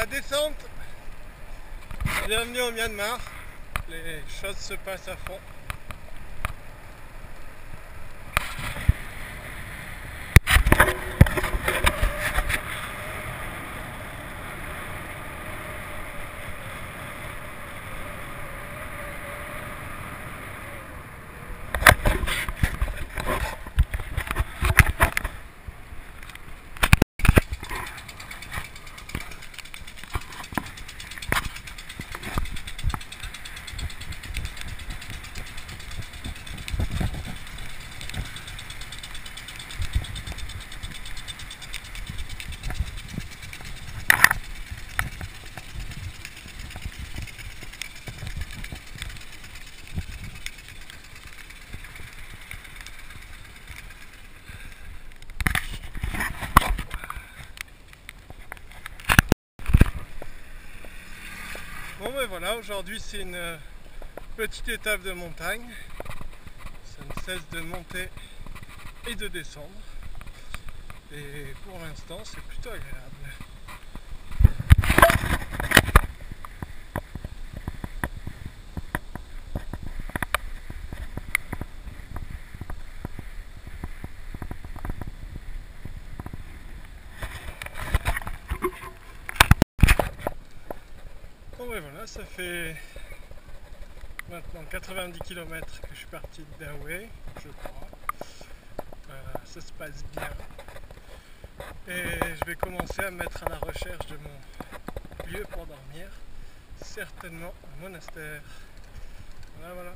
la descente. Bienvenue au Myanmar. Les choses se passent à fond. Bon ben voilà, aujourd'hui c'est une euh, petite étape de montagne. Ça ne cesse de monter et de descendre. Et pour l'instant c'est plutôt agréable. Bon ouais voilà, ça fait maintenant 90 km que je suis parti de Dawei, je crois. Ça se passe bien. Et je vais commencer à me mettre à la recherche de mon lieu pour dormir, certainement un monastère. Voilà voilà.